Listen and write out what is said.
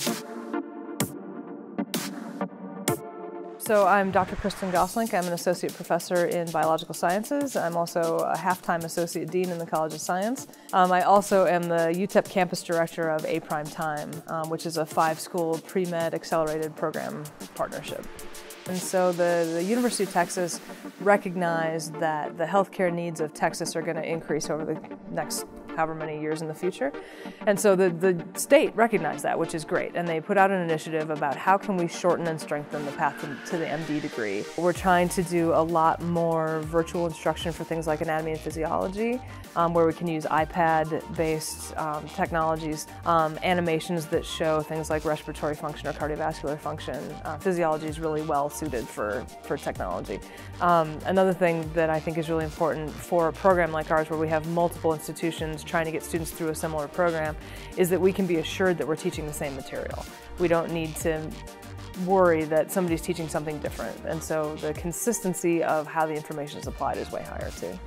Thank you. So I'm Dr. Kristen Gosselink. I'm an associate professor in biological sciences. I'm also a half-time associate dean in the College of Science. Um, I also am the UTEP campus director of A Prime Time, um, which is a five-school pre-med accelerated program partnership. And so the, the University of Texas recognized that the healthcare needs of Texas are going to increase over the next however many years in the future. And so the, the state recognized that, which is great. And they put out an initiative about how can we shorten and strengthen the path to, to the MD degree. We're trying to do a lot more virtual instruction for things like anatomy and physiology, um, where we can use iPad-based um, technologies, um, animations that show things like respiratory function or cardiovascular function. Uh, physiology is really well suited for, for technology. Um, another thing that I think is really important for a program like ours where we have multiple institutions trying to get students through a similar program is that we can be assured that we're teaching the same material. We don't need to worry that somebody's teaching something different. And so the consistency of how the information is applied is way higher too.